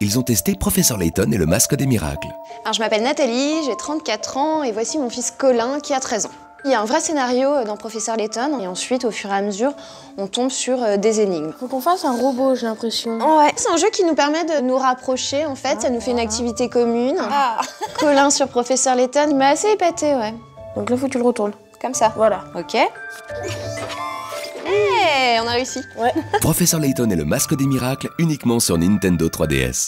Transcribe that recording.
ils ont testé Professeur Layton et le masque des miracles. Alors, je m'appelle Nathalie, j'ai 34 ans et voici mon fils Colin qui a 13 ans. Il y a un vrai scénario euh, dans Professeur Layton et ensuite, au fur et à mesure, on tombe sur euh, des énigmes. Faut qu'on fasse un robot, j'ai l'impression. Ouais, c'est un jeu qui nous permet de nous rapprocher en fait, ça nous fait une ah. activité commune. Ah. Colin sur Professeur Layton, il m'a assez épaté, ouais. Donc là, faut que tu le retournes. Comme ça. Voilà. Ok. Hey, on a réussi. Ouais. Professeur Layton et le masque des miracles uniquement sur Nintendo 3DS.